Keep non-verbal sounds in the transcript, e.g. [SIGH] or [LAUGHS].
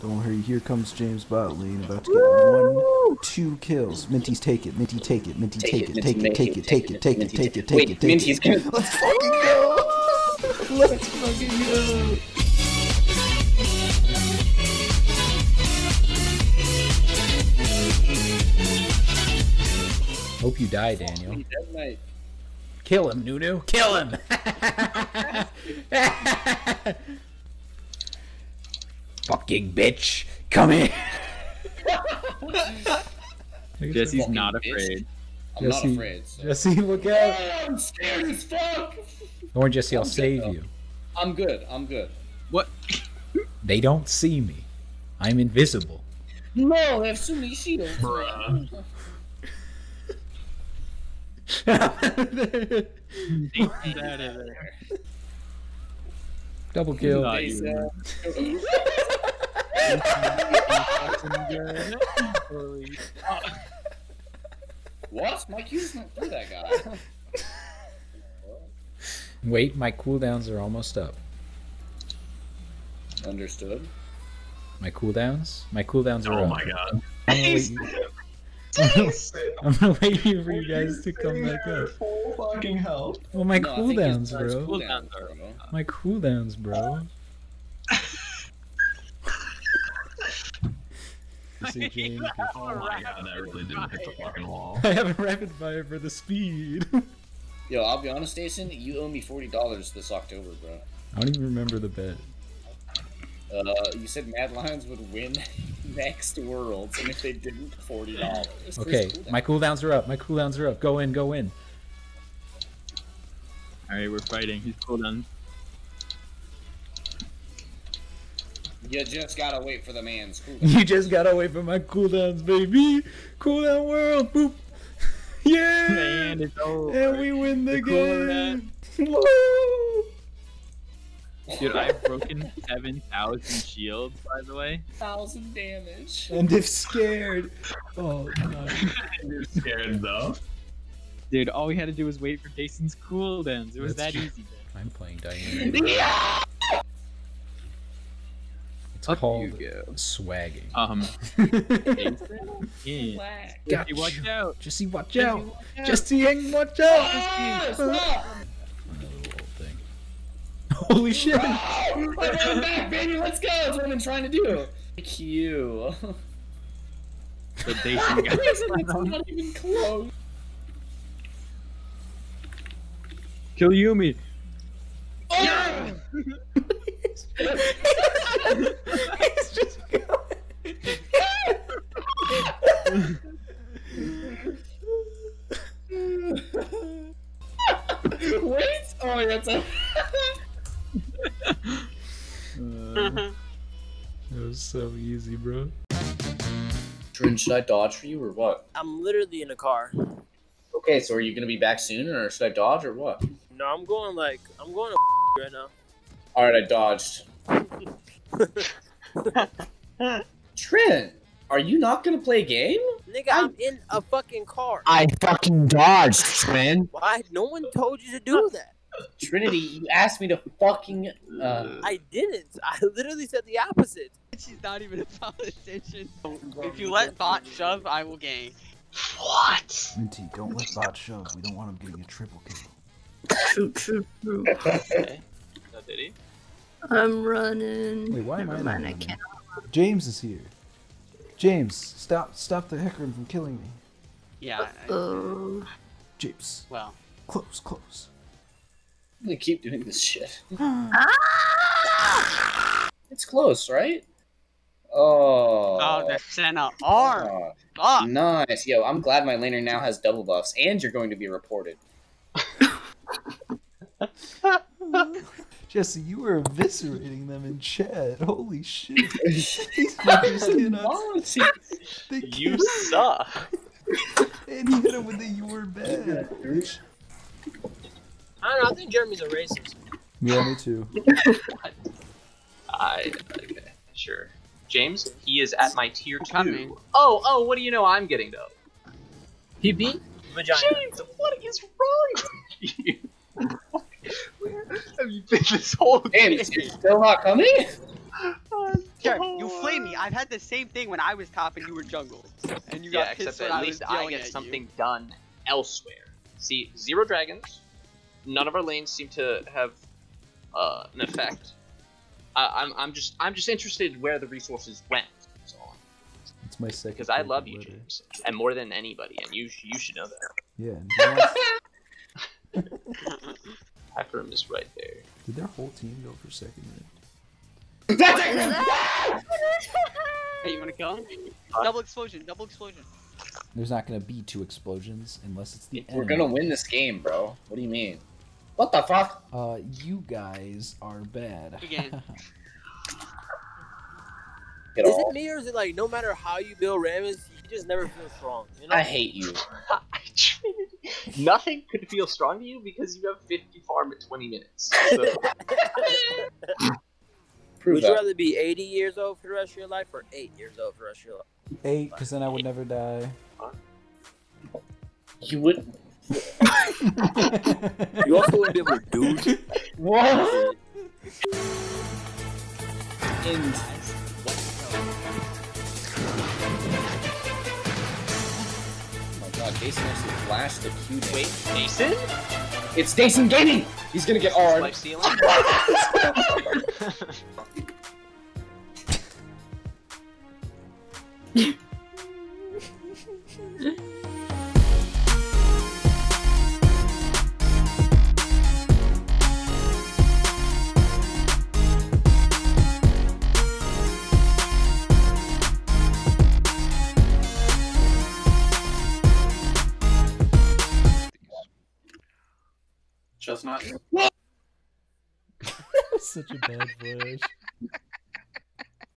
Don't worry, here comes James bot lane, about to get one, two kills. Minty's take it, Minty take it, Minty take it, take it, take it, take it, take it, take it, take it, take Minty's it. gonna. Let's fucking go! [LAUGHS] Let's fucking go! Hope you die, Daniel. Dead Knight. Kill him, Nunu. Kill him. [LAUGHS] [LAUGHS] Fucking bitch. Come here. Jesse's not bitch. afraid. I'm Jesse. not afraid. So. Jesse, look out. Oh, I'm scared as fuck. Don't worry, Jesse, I'll I'm save though. you. I'm good. I'm good. What? They don't see me. I'm invisible. No, they have so many shields. Bruh. [LAUGHS] Double kill. [LAUGHS] [LAUGHS] Not They you. said- What? My Q's not through that guy. Wait, my cooldowns are almost up. Understood. My cooldowns? My cooldowns are Oh up. my god. I'm gonna wait you- [LAUGHS] I'm gonna wait here for you guys to come back up. Full fucking hell. Well, my No, I cooldowns, nice bro. cooldowns, bro. My cooldowns, bro. You see, [LAUGHS] Oh my god, that really didn't hit the fucking wall. [LAUGHS] I have a rapid fire for the speed. [LAUGHS] Yo, I'll be honest, Dason. You owe me forty dollars this October, bro. I don't even remember the bet. Uh, you said Mad Lions would win next Worlds, and if they didn't, forty dollars. Okay, my cooldowns are up. My cooldowns are up. Go in, go in. Alright, we're fighting. He's cool You just gotta wait for the man's cool. You just gotta wait for my cooldowns, baby. Cooldown world, boop. [LAUGHS] Yeah, And it's over. and we win the, The game. Woo! Dude, I've broken 7,000 shields, by the way. thousand damage. And if scared, oh god. [LAUGHS] You're scared though. Dude, all we had to do was wait for Dason's cooldowns. It was That's that true. easy, man. I'm playing Diane. [LAUGHS] It's Up called you go. swagging. Um, Dason? [LAUGHS] Yeah. Whack. Got watch out. Jesse, watch Jesse, out. watch out. Jesse, hang, watch out. Ah, stop! Another little thing. [LAUGHS] Holy shit. I'm running back, baby. Let's go. That's what I've been trying to do. Thank you. But Dason got it's not even close. Kill Yuumi. Oh! [LAUGHS] He's just going. Wait. Oh, yeah, that's a. Uh, That was so easy, bro. Trin, should I dodge for you or what? I'm literally in a car. Okay, so are you gonna be back soon, or should I dodge or what? No, I'm going like I'm going to [LAUGHS] right now. All right, I dodged. [LAUGHS] Trin, are you not gonna play a game? Nigga, I'm in a fucking car. I fucking dodged, Trin. Why? No one told you to do that. Trinity, you asked me to fucking. Uh, I didn't. [LAUGHS] I literally said the opposite. She's not even a politician. If you let bot shove, I will gang. What? Minty, don't let bot shove. We don't want him getting a triple kill. [LAUGHS] True, true, true. okay. That did he? I'm running. Wait, why am I Never not mind, I running? can't. James is here. James, stop stop the Hecarim from killing me. Yeah. I- Oh. James, well, close, close. I'm gonna keep doing this shit. [GASPS] Ah! It's close, right? Oh. oh, the Senna arm. Oh, Fuck. nice. Yo, I'm glad my laner now has double buffs, and you're going to be reported. [LAUGHS] [LAUGHS] Jesse, you were eviscerating them in chat. Holy shit. [LAUGHS] These fuckers cannot. [LAUGHS] They You can't- suck. And he hit him with the you were bad. I don't know. I think Jeremy's a racist. Yeah, me too. I okay, sure. James, he is at my tier two. Coming. Oh, oh, what do you know? I'm getting though. PB? Vagina. James, what is wrong with you? Where have you been this whole Damn, game? it's still not coming? I'm Jeremy, you flame me. I've had the same thing when I was top and you were jungle, and you yeah, got pissed except at I least I yelling get at something done elsewhere. See, zero dragons. None of our lanes seem to have uh, an effect. I, I'm, I'm just, I'm just interested where the resources went. That's. It's my second. Because I love you, letter. James, and more than anybody, and you, you should know that. Yeah. [LAUGHS] [LAUGHS] and you know- Hecarim is right there. Did their whole team go for second round? [LAUGHS] Hey, you wanna kill him? Double explosion, double explosion. There's not gonna be two explosions unless it's the end. We're end. gonna win this game, bro. What do you mean? What the fuck? Uh, you guys are bad. Again. [LAUGHS] Is all. it me or is it like no matter how you build Rammus, he just never feels strong? You know? I hate you. [LAUGHS] [LAUGHS] Nothing could feel strong to you because you have 50 farm in 20 minutes. So, [LAUGHS] Prove Would you rather be 80 years old for the rest of your life or 8 years old for the rest of your life? Eight, because then I would never die. You wouldn't. [LAUGHS] You also wouldn't be able to do. What? Actually flashed the Q name. wait, Dason? It's Dason Gaming! He's gonna get R. Life stealing? [LAUGHS] Just not. [LAUGHS] Such a bad flash. [LAUGHS]